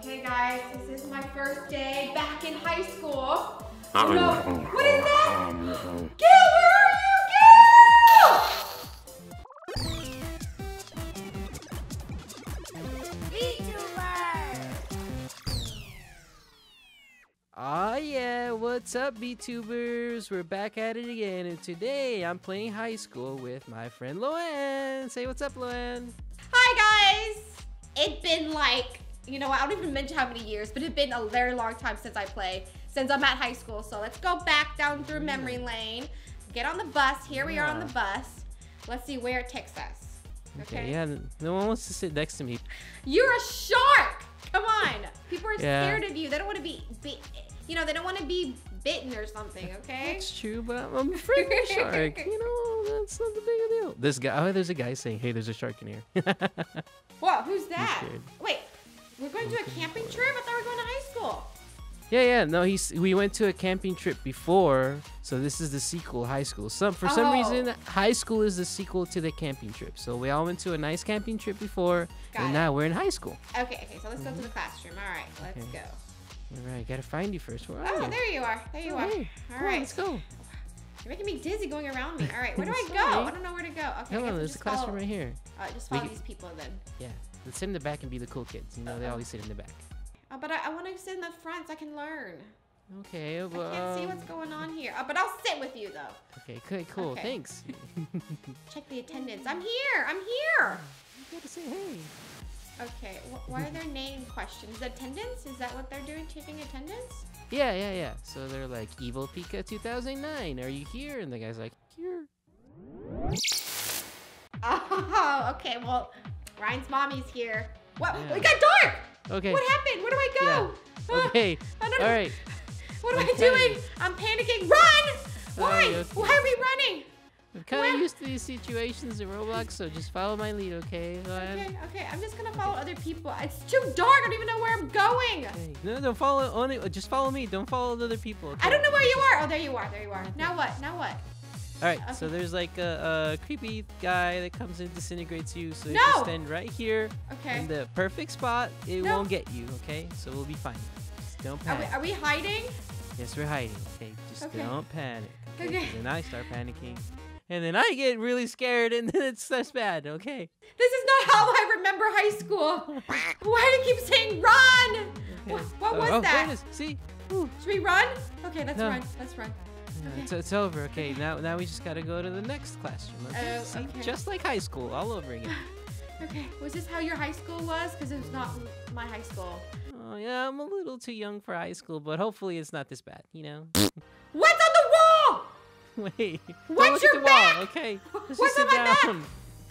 Okay, guys, this is my first day back in high school. Oh, no. What is that? Gil, where are you? Gil! Ah yeah, what's up VTubers? We're back at it again and today I'm playing high school with my friend Loann. Say what's up Loann. Hi guys! It's been like, you know, I don't even mention how many years, but it's been a very long time since I played, since I'm at high school. So let's go back down through memory mm. lane, get on the bus. Here we are on the bus. Let's see where it takes us. Okay, Okay. yeah, no one wants to sit next to me. You're a shark! Come on! People are Yeah. scared of you. They don't want to be, be, you know, they don't want to be bitten or something, okay? That's true, but I'm, I'm afraid of a shark. You know, that's not the big deal. This guy, oh, there's a guy saying, hey, there's a shark in here. Whoa, Who's that? Wait, we're going to a camping trip? I thought we were going to high school. yeah, yeah, no, he's, we went to a camping trip before, so this is the sequel, high school. Some For some Oh. reason, high school is the sequel to the camping trip. So we all went to a nice camping trip before, Got and it. now we're in high school. Okay, okay, so let's go to the classroom. All right, let's Okay. go. All right, gotta find you first. Where are Oh, you? there you are. There you Oh, are. hey, All come on, let's go. You're making me dizzy going around me. All right, where do I go? I don't know where to go. Okay, Come on, there's a classroom follow, right here. Uh, just follow can- these people then. Yeah, let's sit in the back and be the cool kids. You know, they always sit in the back. Oh, but I, I want to sit in the front so I can learn. Okay, well. I can't see what's going on here. Oh, but I'll sit with you though. Okay, okay, cool. Okay. Thanks. Check the attendance. I'm here. I'm here. You gotta say hey. Okay, wh- why are there name questions? Attendance? Is that what they're doing? Taking attendance? Yeah, yeah, yeah. So they're like, Evil Pika 2009, are you here? And the guy's like, here. Oh, okay. Well, Ryan's mommy's here. What? Yeah. It got dark. Okay. What happened? Where do I go? Ah, Okay. I don't know. All right. What am I Okay. doing? I'm panicking. Run! Why? okay. Why are we running? I'm kind Where- of used to these situations in Roblox, so just follow my lead, okay? Ryan? Okay, okay. I'm just gonna follow other people. It's too dark. I don't even know where I'm going. Okay. No, don't follow only. Just follow me. Don't follow the other people. Okay? I don't know where you are. Oh, there you are. There you are. Now what? Now what? All right. So there's like a, a creepy guy that comes and disintegrates you. So you just stand right here Okay. in the perfect spot. It No. won't get you, okay? So we'll be fine. Just don't Are we, panic. are we hiding? Yes, we're hiding. Okay, just Okay. don't panic. Okay. Okay. I start panicking, and then I get really scared, and then it's that's bad. Okay. This is not how I remember high school. Why do you keep saying run? Okay. What, what Oh, was oh, that? it is. See? Ooh. Should we run? Okay, let's No. run. Let's run. Okay. It's, it's over. Okay, now now we just gotta go to the next classroom. Okay? Oh, See? okay. Just like high school, all over again. Okay, was this how your high school was? Because it was not my high school. Oh yeah, I'm a little too young for high school, but hopefully it's not this bad. You know. What's on the wall? Wait. What's look your at the back? wall. Okay. Let's What's just sit on my back?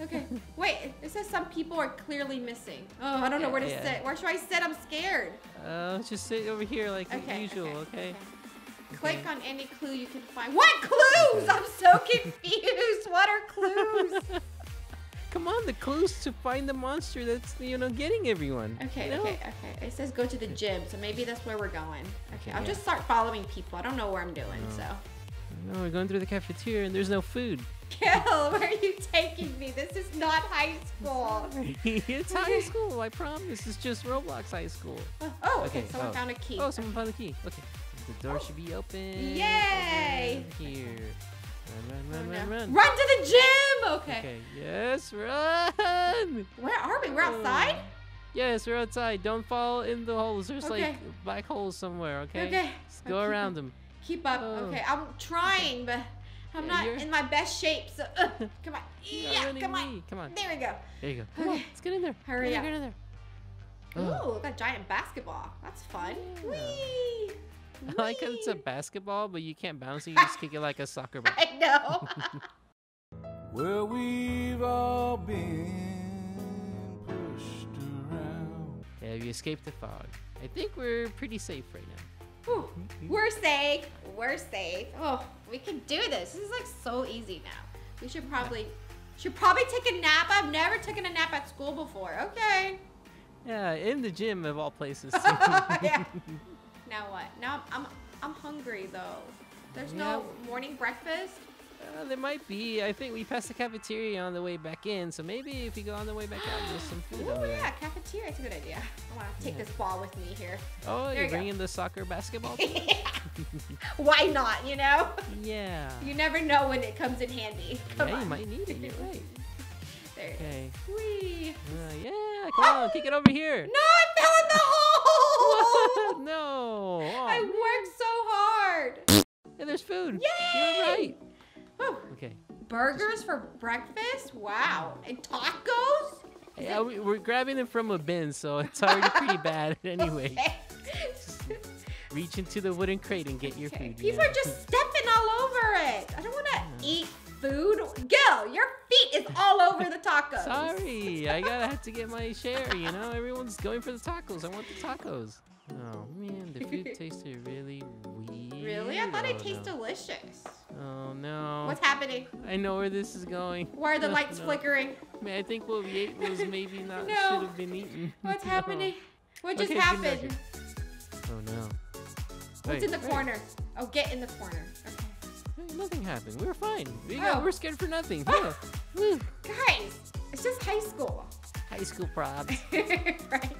Okay, wait, it says some people are clearly missing. Oh, I don't know where to Yeah. sit. Where should I sit? I'm scared. Uh, just sit over here like Okay, usual. okay, Okay. Click on any clue you can find. What clues? I'm so confused. What are clues? Come on, the clues to find the monster that's you know getting everyone. Okay, you know? okay, okay. It says go to the gym, so maybe that's where we're going. Okay, I'll yeah. just start following people. I don't know where I'm doing, No. so. No, we're going through the cafeteria and there's no food. Gil, where are you taking me? This is not high school. it's high school, I promise. It's just Roblox high school. Oh, Oh, okay, Okay, someone oh. found a key. Oh, someone found the key. Okay. The door should be open. Yay! Over Here. Run, Oh, run, run, no. run, run. Run to the gym! Okay. Okay. Yes, run! Where are we? We're outside? Yes, we're outside. Don't fall in the holes. There's Okay. like black holes somewhere, okay? Okay. Just go around them. Keep up. Oh. Okay, I'm trying, but I'm Yeah, not you're- in my best shape. So, uh, come on. Yeah, come on. me. Come on. There we go. There you go. Come on. Okay. Let's get in there. Hurry get up. In, get in there. Oh. Ooh, look at giant basketball. That's fun. Yeah. Whee! I like how it's a basketball, but you can't bounce it. You just kick it like a soccer ball. I know. Well, we've all been pushed around. Yeah, we escaped the fog. I think we're pretty safe right now. Whew. We're safe. We're safe. Oh, we can do this. This is like so easy now. We should probably should probably take a nap. I've never taken a nap at school before. Okay. Yeah, in the gym of all places. Yeah. Now what? Now I'm I'm hungry though. There's no Yeah. morning breakfast. Uh, there might be. I think we passed the cafeteria on the way back in, so maybe if we go on the way back out, there's some food Oh yeah, cafeteria. It's a good idea. I want to take Yeah. this ball with me here. Oh, There you're you go. bringing the soccer basketball? team? Why not? You know, yeah. you never know when it comes in handy. Come yeah, on. you might need it. You're right. There it is. Okay. Whee. Uh, yeah, come on, kick it over here. No, I fell in the hole. no. Oh, I man. worked so hard. Yeah, there's food. Yay! You're right. Whew. Okay. Burgers for breakfast? Wow. And tacos? Yeah, we, we're grabbing it from a bin, so it's already pretty bad anyway. Okay. Reach into the wooden crate and get your Okay. food. People yeah. are just stepping all over it. I don't want to eat food. Is all over the tacos. Sorry, I gotta have to get my share. You know, everyone's going for the tacos. I want the tacos. Oh man, the food tasted really weird. Really? I thought oh, it tastes no. delicious. Oh no. What's happening? I know where this is going. Why are the No, lights no. flickering? Man, I think what we ate was maybe not No. should have been eaten. What's happening? What just Okay, happened? Oh no. What's Wait, in the wait. corner? Oh, get in the corner. Okay. Nothing happened. We were fine. We Oh. got, we're scared for nothing. Oh. Yeah. Woo. Guys, it's just high school. High school probs. right.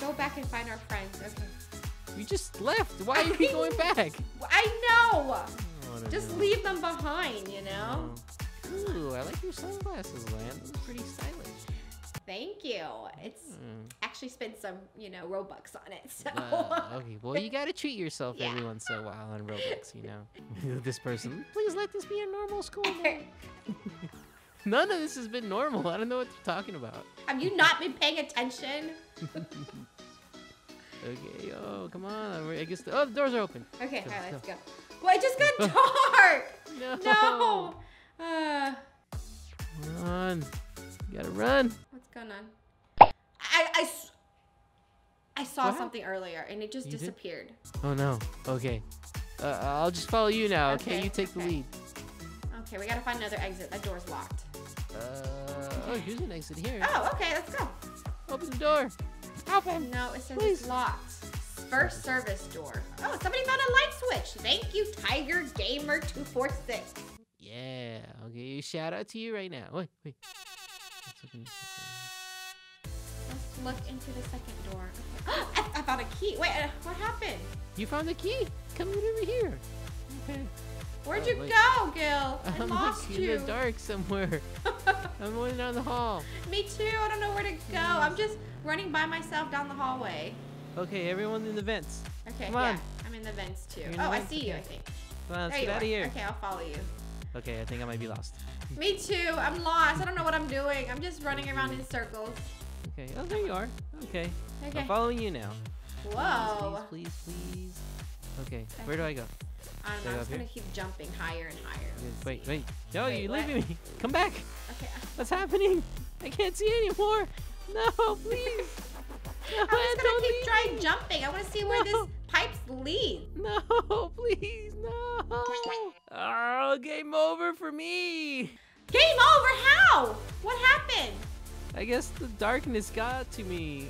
Go back and find our friends. Okay. we just left. Why are we going back? I know. Oh, I Just know. leave them behind, you know? Oh. Ooh, I like your sunglasses, Lan. Those pretty stylish. Thank you. It's Mm. actually spent some, you know, Robux on it. So Uh, okay, well, you gotta treat yourself Yeah. every once in a while on Roblox, you know? this person, please let this be a normal school. day." None of this has been normal. I don't know what you're talking about. have you not been paying attention? Okay, oh, come on. I guess the, oh, the doors are open. Okay, Go, alright, let's go. go. Well, it just got dark. No. No. Uh, Run. You gotta run. what's going on? I, I, s- I saw What? something earlier and it just You did? disappeared. Oh no. Okay. Uh, I'll just follow you now. Okay, Okay, you take the lead. Okay, we gotta find another exit. That door's locked. Uh, oh, here's an exit here. Oh, okay, let's go. Open the door. Open. No, it says Please. it's locked. First service door. Oh, somebody found a light switch. Thank you, Tiger Gamer 246. Yeah. I'll give you a Shout out to you right now. Wait, wait. Let's. Let's look into the second door. Okay. I, I found a key. Wait, uh, what happened? You found the key. Come over here. Okay. Where'd Oh, you wait. go, Gil? I I'm lost like you. in the dark somewhere. I'm going down the hall. Me too. I don't know where to go. I'm just running by myself down the hallway. Okay, everyone in the vents. Okay, Come yeah. on. I'm in the vents too. You're Oh, I see you, I think. Come on, let's there get out of here. Okay, I'll follow you. Okay, I think I might be lost. Me too. I'm lost. I don't know what I'm doing. I'm just running around in circles. Okay. Oh, there you are. Okay. Okay. I'm following you now. Whoa. Please, please, please. Okay, where do I go? I don't Stay know. I'm just gonna keep jumping higher and higher. Let's Wait, see. wait. No, Wait, you're what? leaving me. Come back. Okay. What's happening? I can't see anymore. No, please. No, I'm just gonna don't keep trying me. jumping. I want to see where No. this pipes lead. No, please, no. Oh, game over for me. Game over. How? What happened? I guess the darkness got to me.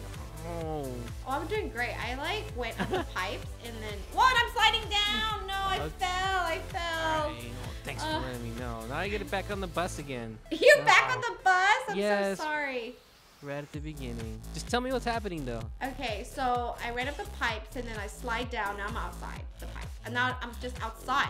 Oh. Oh, I'm doing great. I like went up the pipes and then what? Well, Uh. letting me know. Now I get it back on the bus again. You're back on the bus. I'm Yes. so sorry. Right at the beginning. Just tell me what's happening though. Okay, so I ran up the pipes and then I slide down. Now I'm outside the pipe, and now I'm just outside.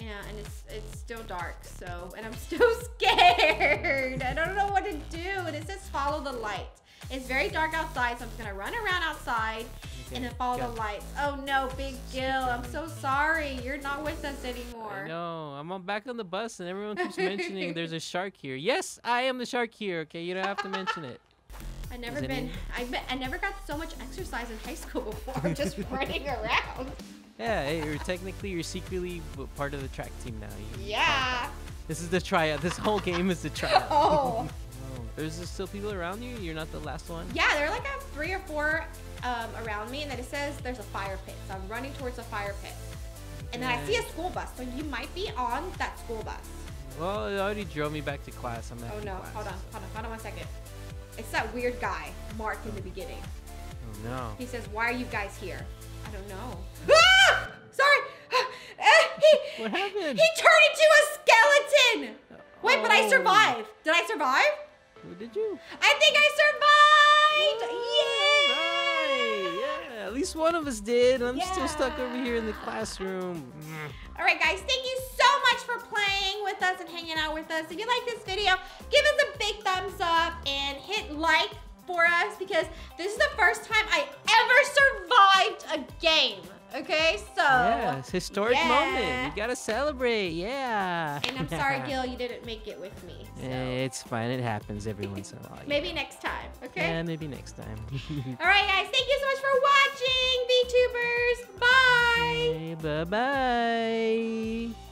Yeah, and it's it's still dark. So, and I'm still scared. I don't know what to do. And it says follow the light. It's very dark outside, so I'm just gonna run around outside and then follow go. the lights. Oh no, Big Gil, I'm so sorry. You're not with us anymore. No, I'm on back on the bus and everyone keeps mentioning there's a shark here. Yes, I am the shark here. Okay, you don't have to mention it. I've never Is been. I I never got so much exercise in high school before, just running around. Yeah, you're technically you're secretly part of the track team now. You- Yeah. This is the tryout. This whole game is the tryout. Oh. Oh, There's still people around you. You're not the last one. Yeah, there are like a three or four um, around me, and then it says there's a fire pit. So I'm running towards the fire pit. And then I see a school bus, so you might be on that school bus. Well, it already drove me back to class. I'm at Oh no, class. hold on, hold on, hold on one second. It's that weird guy, Mark, in the beginning. Oh no. He says, Why are you guys here? I don't know. Ah! Sorry! Uh, he, What happened? he turned into a skeleton. Wait, but I Oh. survived. Did I survive? Who did you? I think I survived. Yeah. Yeah. At least one of us did. I'm still stuck over here in the classroom. All right, guys, thank you so much for playing with us and hanging out with us. If you like this video, give us a big thumbs up and hit like for us because this is the first time I ever survived a game. Okay, so. Yeah, it's a historic moment. yeah. You gotta celebrate. Yeah. And I'm sorry, Gil, you didn't make it with me. So. Eh, It's fine. It happens every once in a while. Maybe next time, okay? Yeah, maybe next time. All right, guys, thank you so much for watching, VTubers. Bye. bye bye.